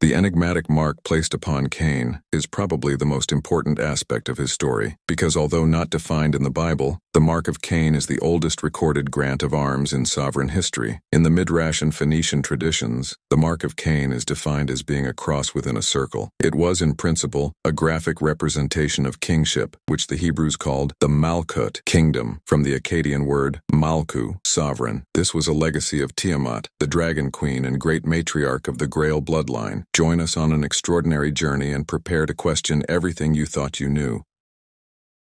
The enigmatic mark placed upon Cain is probably the most important aspect of his story, because although not defined in the Bible, the mark of Cain is the oldest recorded grant of arms in sovereign history. In the Midrash and Phoenician traditions, the mark of Cain is defined as being a cross within a circle. It was, in principle, a graphic representation of kingship, which the Hebrews called the Malkhut, kingdom, from the Akkadian word Malku, sovereign. This was a legacy of Tiamat, the dragon queen and great matriarch of the Grail bloodline. Join us on an extraordinary journey and prepare to question everything you thought you knew.